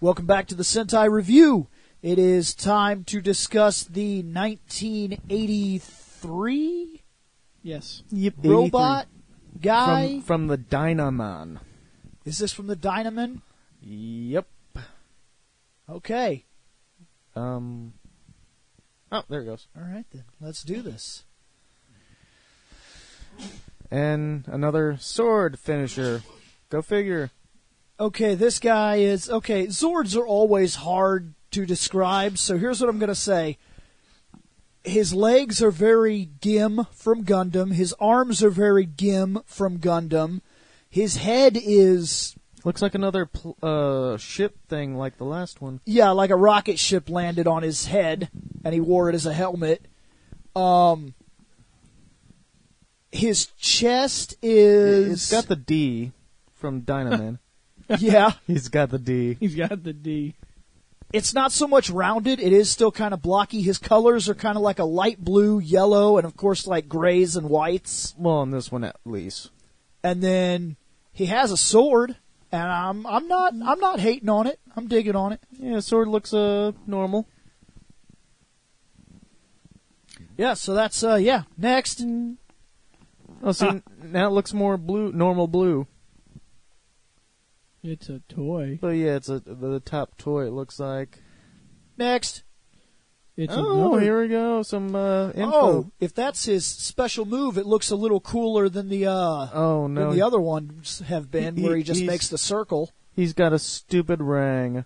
Welcome back to the Sentai Review. It is time to discuss the 1983 Yes. Yep. robot guy. from from the Dynaman. is this from the Dynaman? Yep. Okay. Um. Oh, there it goes. All right then. Let's do this. And another sword finisher. Go figure. Okay, this guy is okay. Zords are always hard to describe, so here's what I'm going to say. His legs are very Gim from Gundam. His arms are very Gim from Gundam. His head is Looks like another pl- uh ship thing like the last one. yeah, like a rocket ship landed on his head, and he wore it as a helmet. Um, his chest is It's got the D from Dynaman. yeah. He's got the D. He's got the D. It's not so much rounded. It is still kind of blocky. His colors are kind of like a light blue, yellow, and of course like grays and whites. Well, on this one at least. And then he has a sword, and I'm I'm not I'm not hating on it. I'm digging on it. Yeah, sword looks uh normal. Yeah. So that's uh yeah. Next. Oh, see, now it looks more blue, normal blue. It's a toy. But yeah, it's a the top toy. It looks like. Next. It's Oh, another. here we go. Some uh, info. Oh, if that's his special move, it looks a little cooler than the uh Oh no, the other ones have been, He- where he just makes the circle. he's got a stupid ring.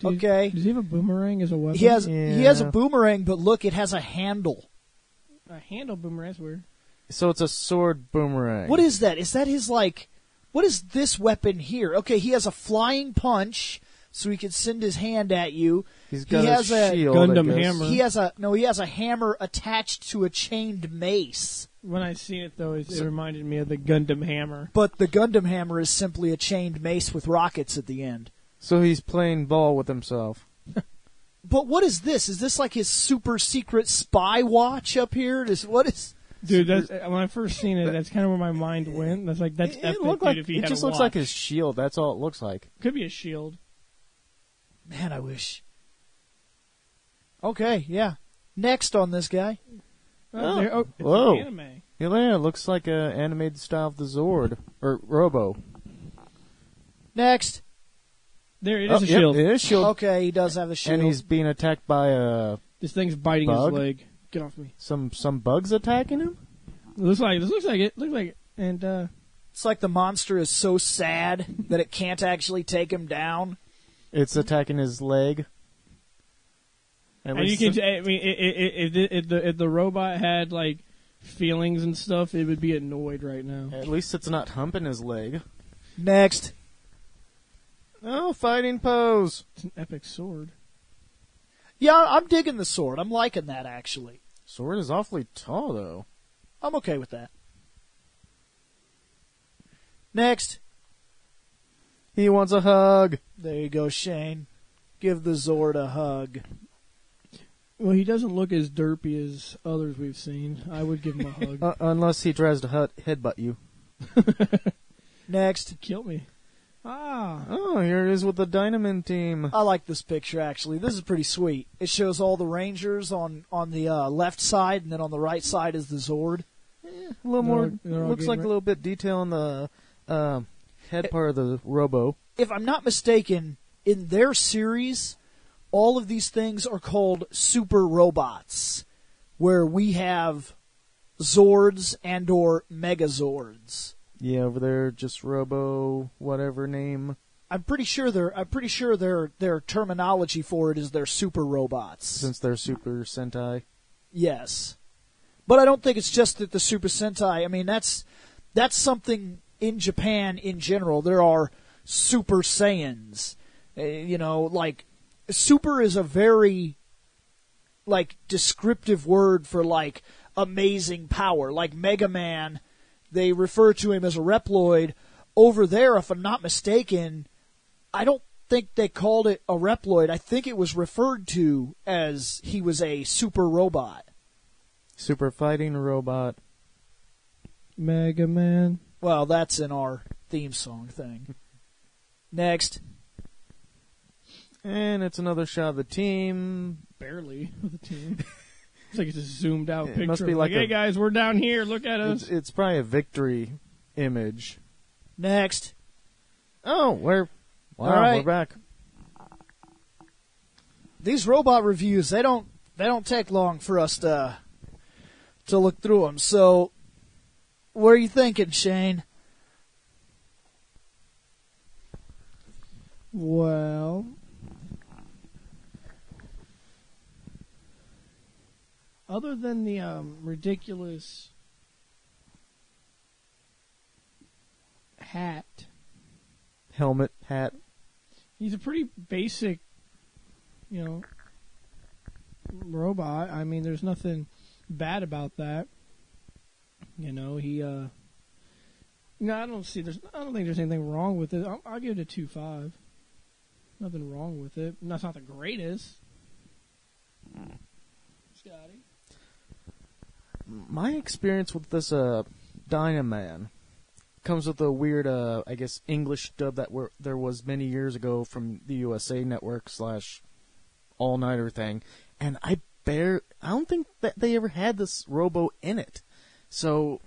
Do you- Okay. Does he have a boomerang as a weapon? He has he has a boomerang, but look, it has a handle. a handle boomerang. That's weird. So it's a sword boomerang. What is that? Is that his like? What is this weapon here? Okay, he has a flying punch, so he can send his hand at you. He's got he has a a. Gundam hammer. He has a no. He has a hammer attached to a chained mace. When I seen it though, it, it reminded me of the Gundam hammer. But the Gundam hammer is simply a chained mace with rockets at the end. So he's playing ball with himself. But what is this? Is this like his super secret spy watch up here? Is what is? Dude, that's when I first seen it. That's kind of where my mind went. That's like that's it, epic, it looked dude. like if he it had just a looks like watch. his shield. That's all it looks like. could be a shield. Man, I wish. Okay, yeah. Next on this guy. Oh, Oh. there, oh it's Whoa. anime. Yeah, it looks like a animated style of the Zord or Robo. Next. There, it Oh, a yep, shield. It is shield. Okay, he does have the shield. And he's being attacked by uh This thing's biting Bug? his leg. Get off me. some some bugs attacking him. It looks like this looks like it. Looks like it. And uh It's like the monster is so sad that it can't actually take him down. It's attacking his leg. At And you least can, I mean, if if the if the robot had like feelings and stuff, it would be annoyed right now. at least it's not humping his leg. Next. Oh, fighting pose. It's an epic sword. Yeah, I'm digging the sword. I'm liking that actually. Sword is awfully tall though. I'm okay with that. Next. He wants a hug. There you go, Shane. Give the Zord a hug. Well, he doesn't look as derpy as others we've seen. I would give him a hug. Uh, unless he tries to hut, headbutt you. Next. Kill me. Ah, Oh, here it is with the Dynaman team. I like this picture actually. This is pretty sweet. It shows all the Rangers on on the uh, left side, and then on the right side is the Zord. A little more. all- looks like re- a little bit detail on the uh, head part of the Robo. If I'm not mistaken, in their series, all of these things are called super robots, where we have Zords and or Megazords. Yeah, over there, just Robo, whatever name. I'm pretty sure their I'm pretty sure their their terminology for it is their super robots. Since they're Super Sentai. Yes, but I don't think it's just that the Super Sentai. I mean, that's that's something in Japan in general. There are Super Saiyans. Uh, you know, like super is a very like descriptive word for like amazing power. Like Mega Man, they refer to him as a Reploid. Over there, if I'm not mistaken, I don't think they called it a Reploid. I think it was referred to as he was a super robot. Super Fighting Robot. Mega Man. Well, that's in our theme song thing. Next. And it's another shot of the team. Barely with the team. It's like it's a zoomed out It picture. must be of like hey guys, we're down here. Look at us. It's, it's probably a victory image. Next. Oh, we're wow, All right. we're back. These robot reviews, they don't they don't take long for us to to look through them. So, what are you thinking, Shane? Well, other than the um, ridiculous hat, Helmet, hat. he's a pretty basic, you know, robot. I mean, there's nothing bad about that. You know, he. uh No, I don't see. There's. I don't think there's anything wrong with it. I'll, I'll give it a two five. Nothing wrong with it. That's not the greatest. Scotty. My experience with this uh, Dynaman comes with a weird, uh, I guess, English dub that were, there was many years ago from the USA Network slash All Nighter thing, and I bear, I don't think that they ever had this Robo in it. So,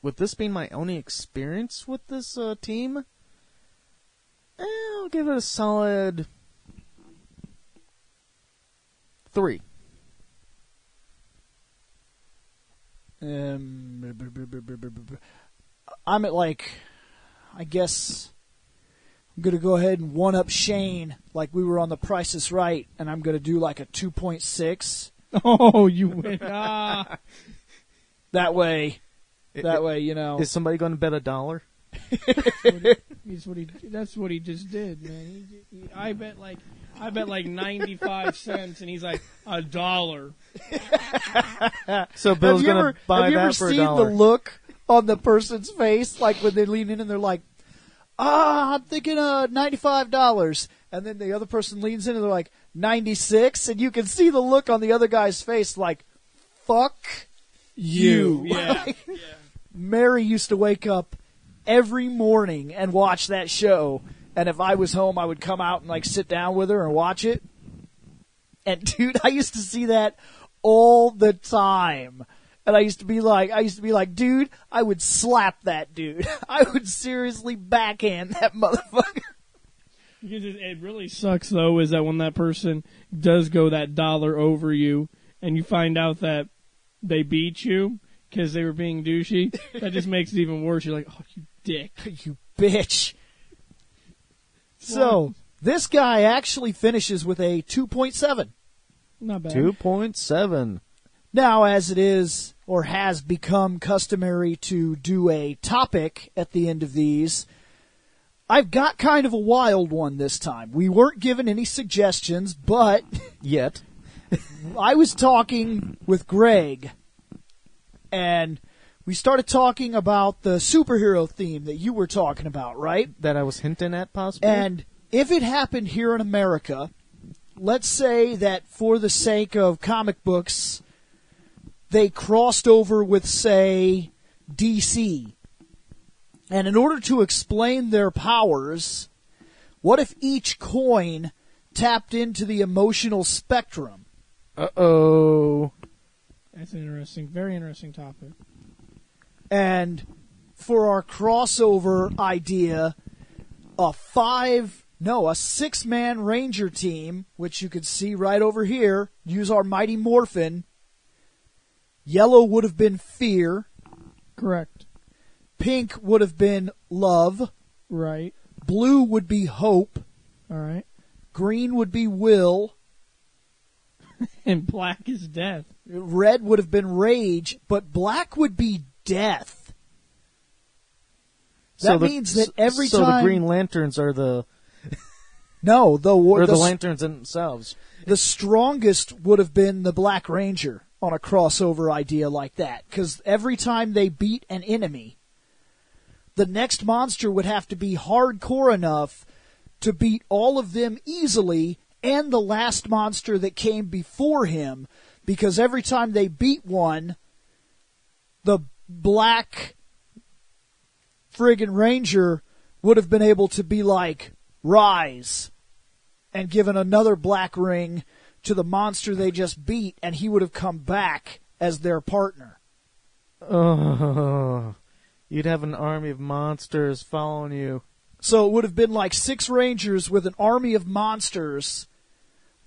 with this being my only experience with this uh, team, eh, I'll give it a solid three. Um, I'm at like, I guess I'm gonna go ahead and one up Shane like we were on the Price is Right, and I'm gonna do like a 2.6. Oh, you win. ah. That way, I- that I- way, you know. Is somebody going to bet a dollar? He's what he. That's what he just did, man. He, he, I bet like. I bet like ninety five cents, and he's like a dollar. So Have Bill's you going ever, to buy have you that ever for a seen dollar. the look on the person's face, like when they lean in and they're like, "Ah, I'm thinking uh ninety five dollars," and then the other person leans in and they're like ninety six, and you can see the look on the other guy's face, like, "Fuck you." Yeah. Like, yeah. Mary used to wake up every morning and watch that show, and if I was home, I would come out and like sit down with her and watch it. And dude, I used to see that all the time. And I used to be like, I used to be like, dude, I would slap that dude. I would seriously backhand that motherfucker. Because it, it really sucks though, is that when that person does go that dollar over you, and you find out that they beat you because they were being douchey, that just makes it even worse. You're like, oh, you dick. you bitch. So, this guy actually finishes with a 2.7. Not bad. 2.7. Now, as it is or has become customary to do a topic at the end of these, I've got kind of a wild one this time. We weren't given any suggestions, but Yet. I was talking with Greg, and we started talking about the superhero theme that you were talking about, right? That I was hinting at, possibly? And if it happened here in America, let's say that for the sake of comic books, they crossed over with, say, DC. And in order to explain their powers, what if each coin tapped into the emotional spectrum? Uh-oh. That's an interesting, very interesting topic. And for our crossover idea, a five, no, a six man Ranger team, which you can see right over here, use our Mighty Morphin. Yellow would have been fear. Correct. Pink would have been love. Right. Blue would be hope. All right. Green would be will. And black is death. Red would have been rage, but black would be death. That So the- means that every so time the Green Lanterns are the no, the or the, the, lanterns themselves. the strongest would have been the Black Ranger on a crossover idea like that. Because every time they beat an enemy, the next monster would have to be hardcore enough to beat all of them easily and the last monster that came before him. Because every time they beat one, the Black friggin' Ranger would have been able to be like, rise. and given another black ring to the monster they just beat, and he would have come back as their partner. Oh, you'd have an army of monsters following you. So it would have been like six Rangers with an army of monsters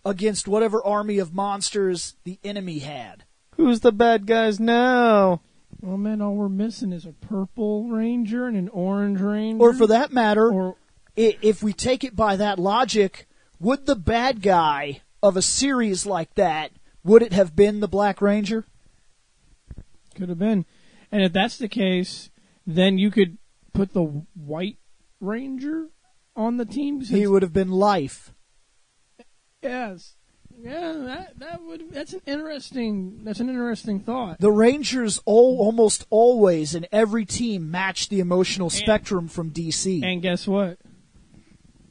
against whatever army of monsters the enemy had. Who's the bad guys now? Oh man, all we're missing is a purple ranger and an orange ranger. Or for that matter, or if we take it by that logic, would the bad guy of a series like that would it have been the Black Ranger? could have been. And if that's the case, then you could put the white ranger on the team. He would have been life. Yes. Yeah, that that would that's an interesting that's an interesting thought. The Rangers all, almost always in every team match the emotional spectrum from DC. And guess what?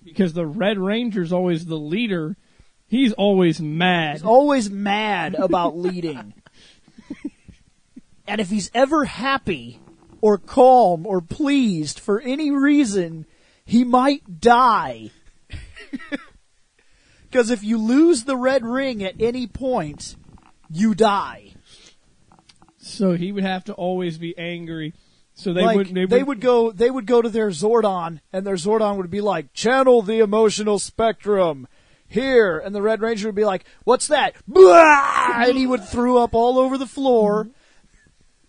Because the Red Ranger's always the leader, he's always mad. He's always mad about leading. and if he's ever happy or calm or pleased for any reason, he might die. Because if you lose the red ring at any point, you die. So he would have to always be angry. So they like, would they, they would, would go they would go to their Zordon and their Zordon would be like, channel the emotional spectrum. Here and the Red Ranger would be like, What's that? And he would throw up all over the floor.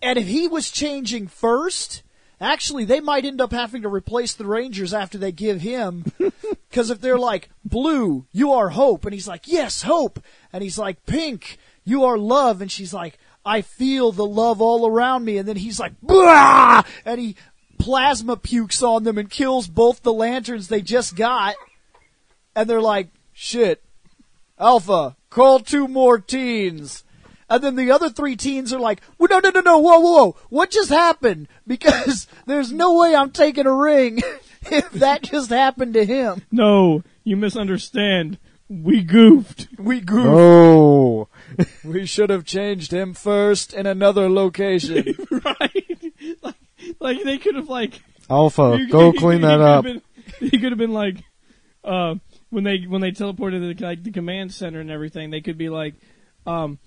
And if he was changing first, actually they might end up having to replace the Rangers after they give him because if they're like, Blue, you are hope, and he's like, Yes, hope and he's like, Pink, you are love, and she's like, I feel the love all around me, and then he's like, Blah! and he plasma pukes on them and kills both the lanterns they just got, and they're like, shit, Alpha, call two more teens. And then the other three teens are like, well, no, no, no, no, whoa, whoa, whoa, what just happened? Because there's no way I'm taking a ring if that just happened to him. No, you misunderstand. We goofed. We goofed. Oh, We should have changed him first in another location. right? like, like they could have like Alpha, you- go he- clean he that could up. Been, he could have been like, uh, when they when they teleported to the, like the command center and everything, they could be like, um,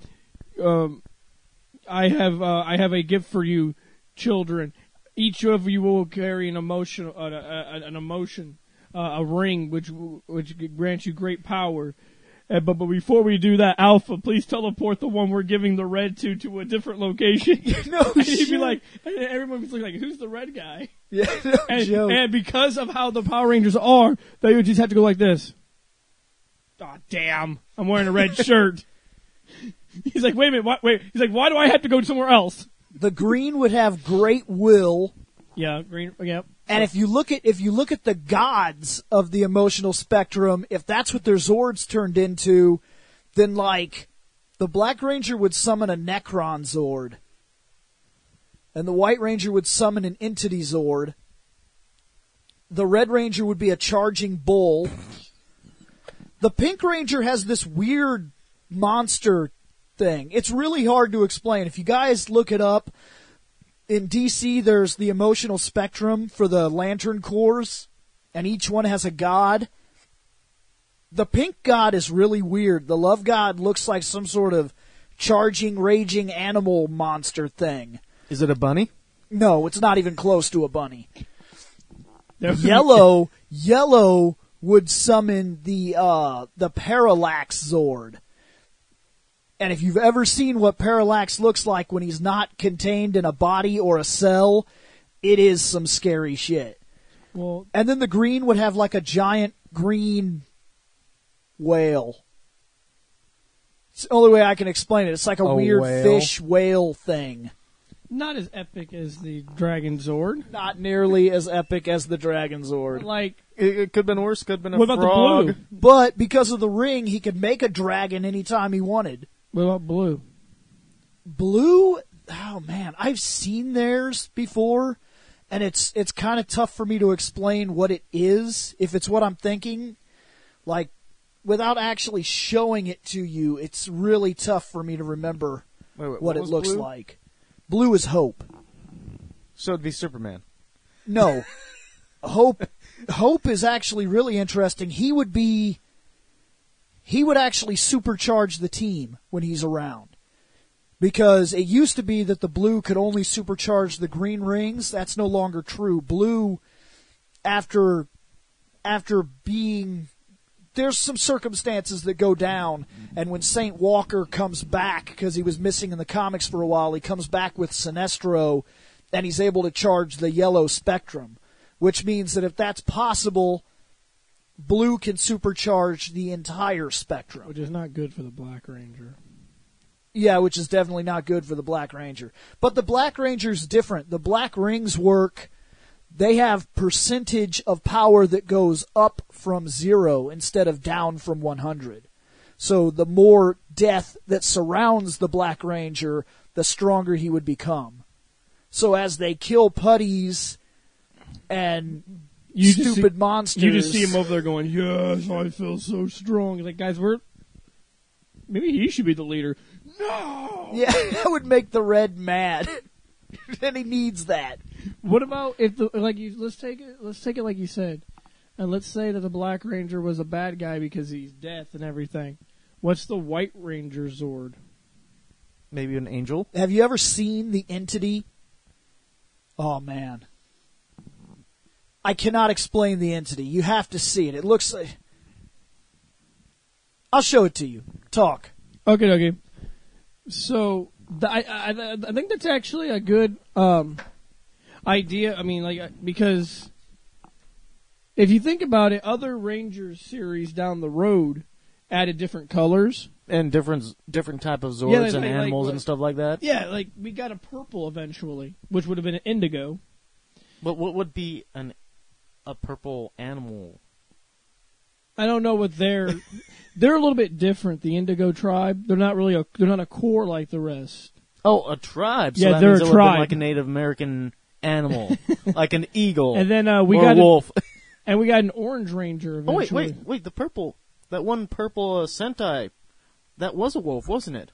um, I have uh, I have a gift for you, children. Each of you will carry an emotion, uh, uh, an emotion, uh, a ring which which grants you great power. Uh, but but before we do that, Alpha, please teleport the one we're giving the red to to a different location. no and he'd be like, everyone was like, "Who's the red guy?" yeah, no And, joke. and because of how the Power Rangers are, they would just have to go like this. Oh damn! I'm wearing a red shirt. He's like, wait a minute, what, wait. He's like, why do I have to go somewhere else? the green would have great will. Yeah, green. Yep. And if you look at if you look at the gods of the emotional spectrum, if that's what their Zords turned into, then like the Black Ranger would summon a Nekron Zord. And the White Ranger would summon an Entity Zord. The Red Ranger would be a charging bull. The Pink Ranger has this weird monster thing. It's really hard to explain. If you guys look it up, in DC, there's the emotional spectrum for the Lantern Corps, and each one has a god. The pink god is really weird. The love god looks like some sort of charging, raging animal monster thing. Is it a bunny? No, it's not even close to a bunny. Yellow, yellow would summon the uh, the Parallax Zord. And if you've ever seen what Parallax looks like when he's not contained in a body or a cell, it is some scary shit. Well, And then the green would have like a giant green whale. It's the only way I can explain it. It's like a, A weird whale? fish whale thing. not as epic as the Dragon Zord. Not nearly as epic as the Dragon Zord. Like, It, it could have been worse. Could have been a what about frog. the blue? But because of the ring, he could make a dragon anytime he wanted. What about blue? Blue, oh man, I've seen theirs before, and it's it's kind of tough for me to explain what it is if it's what I'm thinking. Like without actually showing it to you, it's really tough for me to remember Wait, wait, what, it looks blue? like. Blue is hope. So it'd be Superman. No. Hope Hope is actually really interesting. He would be he would actually supercharge the team when he's around. Because it used to be that the blue could only supercharge the green rings. That's no longer true. Blue, after after being there's some circumstances that go down, and when Saint Walker comes back because he was missing in the comics for a while, he comes back with Sinestro, and he's able to charge the yellow spectrum, which means that if that's possible, blue can supercharge the entire spectrum. Which is not good for the Black Ranger. Yeah, which is definitely not good for the Black Ranger. But the Black Ranger's different. The Black Rings work. They have percentage of power that goes up from zero instead of down from 100. So the more death that surrounds the Black Ranger, the stronger he would become. So as they kill putties and You stupid see- monsters, You just see him over there going, "Yes, I feel so strong." He's like, guys, we're maybe he should be the leader. No. Yeah, that would make the red mad, and he needs that. What about if the like you? Let's take it. Let's take it like you said, and let's say that the Black Ranger was a bad guy because he's death and everything. What's the White Ranger Zord? Maybe an angel. Have you ever seen the entity? Oh man. I cannot explain the entity. You have to see it. It looks like I'll show it to you. Talk. Okay, okay. So th- I, I I think that's actually a good um idea. I mean, like uh, because if you think about it, other Rangers series down the road added different colors. And different different type of zords Yeah, like- and like- animals like- and stuff like that. Yeah, like we got a purple eventually, which would have been an indigo. But what would be an a purple animal? I don't know what they're they're a little bit different. The Indigo tribe, they're not really a they're not a core like the rest. Oh, a tribe. So Yeah, they're a it would have been tribe. like a Native American animal, like an eagle And then uh, we or got a wolf. and we got an orange ranger oh wait, wait, wait! The purple, that one purple uh, Sentai, that was a wolf, wasn't it?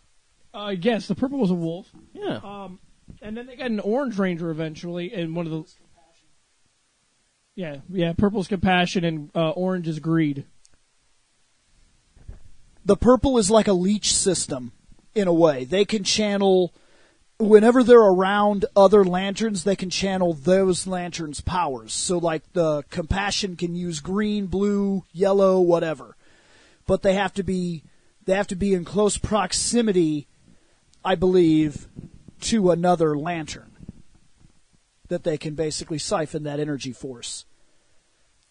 Uh, yes, the purple was a wolf. Yeah. Um, and then they got an orange ranger eventually, and one of the. Yeah, yeah. Purple's compassion and uh, orange is greed. The purple is like a leech system in a way. They can channel whenever they're around other lanterns, they can channel those lanterns' powers. So like the compassion can use green, blue, yellow, whatever. But they have to be they have to be in close proximity, I believe, to another lantern. That they can basically siphon that energy force.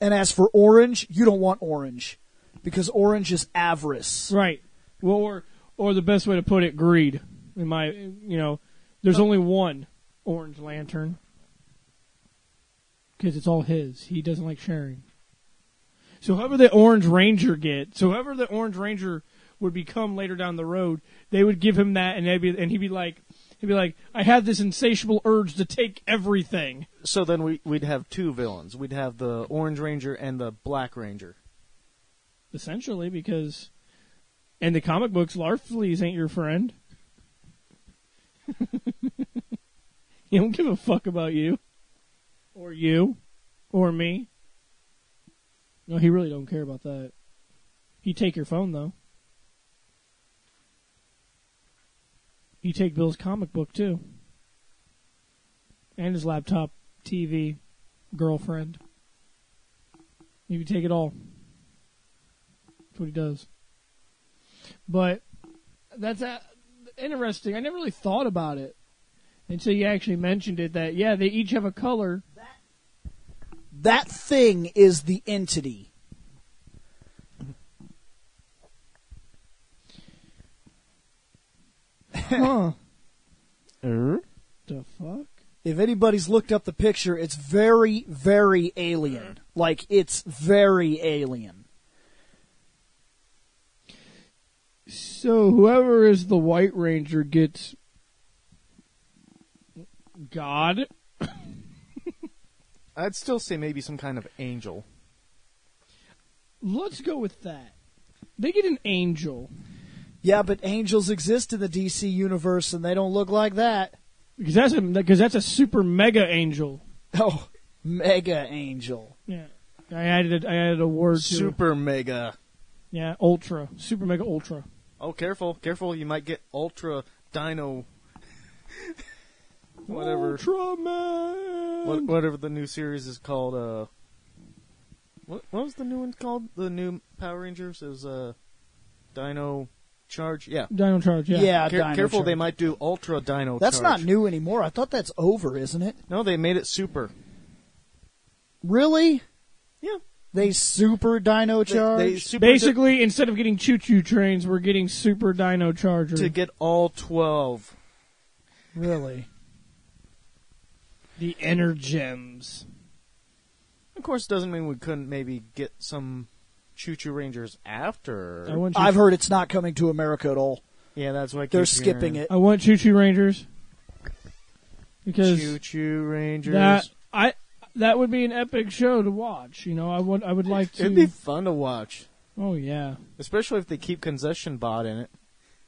And as for orange, you don't want orange. Because orange is avarice. Right. Well, or or the best way to put it, greed. In my, you know, there's only one orange lantern because it's all his. He doesn't like sharing. So whoever the orange ranger get, so whoever the orange ranger would become later down the road, they would give him that, and they'd be, and he'd be like, he'd be like, I have this insatiable urge to take everything. So then we we'd have two villains. We'd have the Orange Ranger and the Black Ranger. Essentially, because in the comic books, Larfleeze ain't your friend. he don't give a fuck about you, or you, or me. No, he really don't care about that. He'd take your phone though. He take Bill's comic book too, and his laptop, TV, girlfriend. You would take it all. That's what he does. But that's uh, interesting. I never really thought about it until you actually mentioned it. That yeah, they each have a color. That, That thing is the entity. Huh? Er? the fuck? If anybody's looked up the picture, it's very, very alien. Like, it's very alien. So whoever is the White Ranger gets God. I'd still say maybe some kind of angel. Let's go with that. They get an angel Yeah, but angels exist in the DC universe and they don't look like that. because that's a because that's a super mega angel. Oh, mega angel. Yeah, I added a, I added a word to it. Super mega. Yeah, Ultra, Super Mega Ultra. Oh, careful, careful! You might get Ultra Dino. whatever, Ultraman. what, whatever the new series is called. Uh, what what was the new one called? The new Power Rangers it was uh, Dino Charge. Yeah, Dino Charge. Yeah. Yeah, Care- Dino careful! Charge. They might do Ultra Dino. That's Charge. not new anymore. I thought that's over, isn't it? No, they made it super. Really? Yeah, They super Dino Charge? They, super Basically, instead of getting choo choo trains, we're getting Super Dino Charger. to get all twelve. really? the Energems. Of course, doesn't mean we couldn't maybe get some Choo Choo Rangers after. I want I've choo- heard it's not coming to America at all. yeah, that's why They're skipping hearing. it. I want Choo Choo Rangers because Choo Choo Rangers. that I that would be an epic show to watch. You know, I would I would like to. It'd be fun to watch, oh yeah, especially if they keep concession bot in it.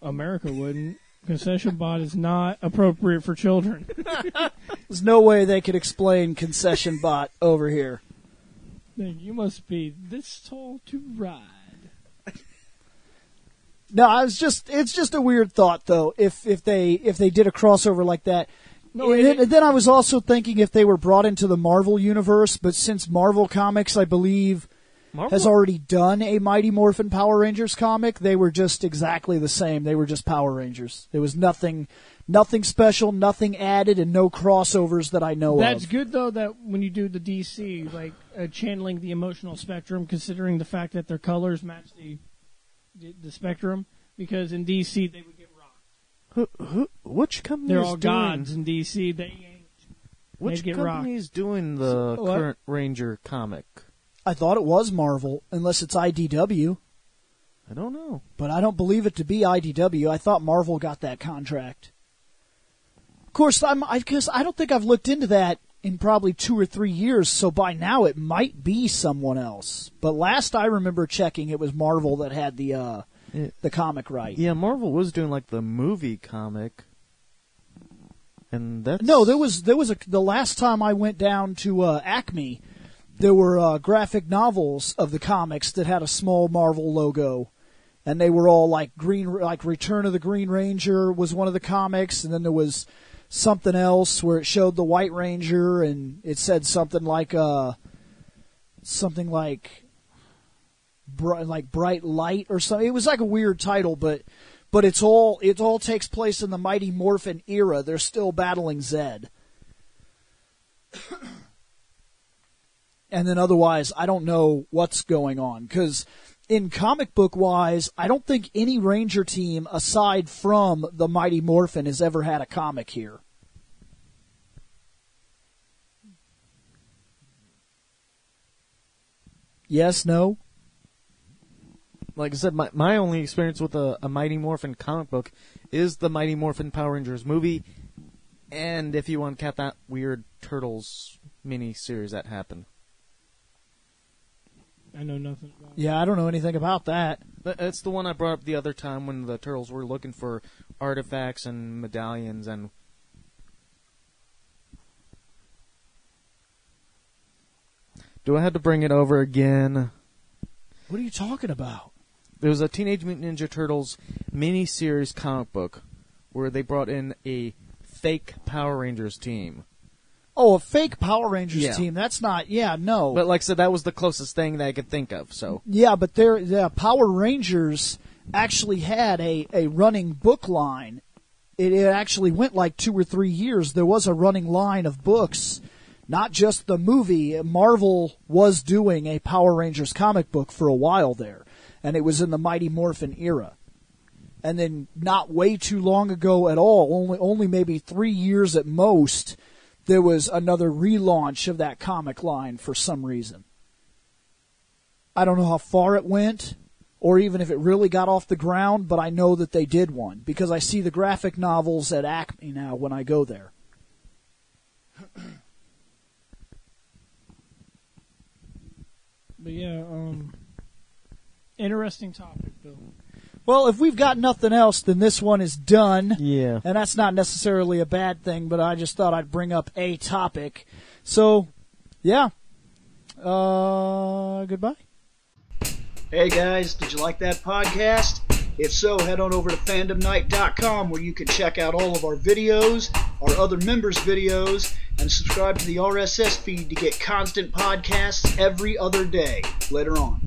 America wouldn't. Concession bot is not appropriate for children. There's no way they could explain concession bot over here. You must be this tall to ride. No, I was just it's just a weird thought though. If if they if they did a crossover like that. No, it- then, and then I was also thinking if they were brought into the Marvel universe, but since Marvel Comics, I believe, Marvel has already done a Mighty Morphin Power Rangers comic, they were just exactly the same. They were just Power Rangers. There was nothing, nothing special, nothing added, and no crossovers that I know That's of. That's good though. That when you do the DC, like uh, channeling the emotional spectrum, considering the fact that their colors match the the, the spectrum, because in DC they would get rocked. Who, who, which company They're is all doing, gods in DC. They ain't. Which they'd company is doing the What? current Ranger comic? I thought it was Marvel, unless it's IDW, I don't know. but I don't believe it to be IDW. I thought Marvel got that contract. Of course, I'm I because I don't think I've looked into that in probably two or three years. So by now it might be someone else. But last I remember checking, it was Marvel that had the uh, Yeah. the comic right. Yeah, Marvel was doing like the movie comic, and that's No, there was there was a the last time I went down to uh, Acme, there were uh, graphic novels of the comics that had a small Marvel logo, and they were all like green, like Return of the Green Ranger was one of the comics, and then there was something else where it showed the White Ranger, and it said something like uh, something like bright, like bright light or something. It was like a weird title, but but it's all it all takes place in the Mighty Morphin era. They're still battling Zedd. and then otherwise, I don't know what's going on because in comic book wise, I don't think any Ranger team aside from the Mighty Morphin has ever had a comic here. Yes, no. like I said, my my only experience with a, a Mighty Morphin comic book is the Mighty Morphin Power Rangers movie, and if you want to count that weird Turtles mini series that happened. I know nothing about. it. Yeah, I don't know anything about that. That- That's the one I brought up the other time when the turtles were looking for artifacts and medallions and. Do I have to bring it over again? What are you talking about? There was a Teenage Mutant Ninja Turtles mini series comic book where they brought in a fake Power Rangers team. Oh, a fake Power Rangers Yeah. team. That's not. Yeah, no. But like I said, that was the closest thing that I could think of. So Yeah, but there, the Power Rangers actually had a, a running book line. It, it actually went like two or three years. There was a running line of books, not just the movie. Marvel was doing a Power Rangers comic book for a while there, and it was in the Mighty Morphin era. And then, not way too long ago at all, only only maybe three years at most, there was another relaunch of that comic line for some reason. I don't know how far it went or even if it really got off the ground, but I know that they did one because I see the graphic novels at Acme now when I go there. But yeah, um, interesting topic, Bill. Well, if we've got nothing else, then this one is done. yeah, And that's not necessarily a bad thing, but I just thought I'd bring up a topic. So, yeah. Uh, goodbye. Hey guys, did you like that podcast? If so, head on over to fandomknight.com where you can check out all of our videos, our other members' videos, and subscribe to the RSS feed to get constant podcasts every other day. Later on.